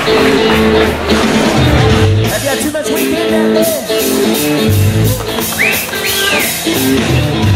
Have you had too much weekend out there?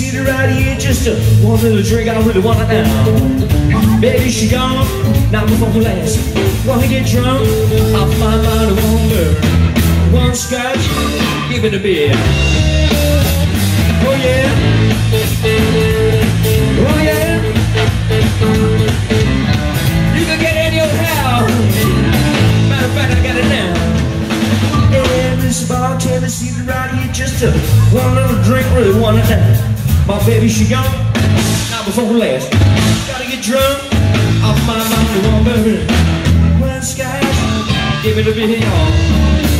The right here Just a one little drink, I really want it now Baby, she gone, not before the last Wanna get drunk, off my mind, I won't burn One scotch, give it a beer. Oh yeah. Oh yeah. You can get Matter of fact, I got it now. This bartender seated right here Just a one little drink, really want it now my baby, she gone, not before her last. Gotta get drunk, off my mind, one baby. When skies, give it a bit, y'all.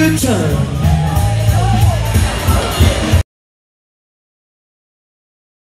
Good time.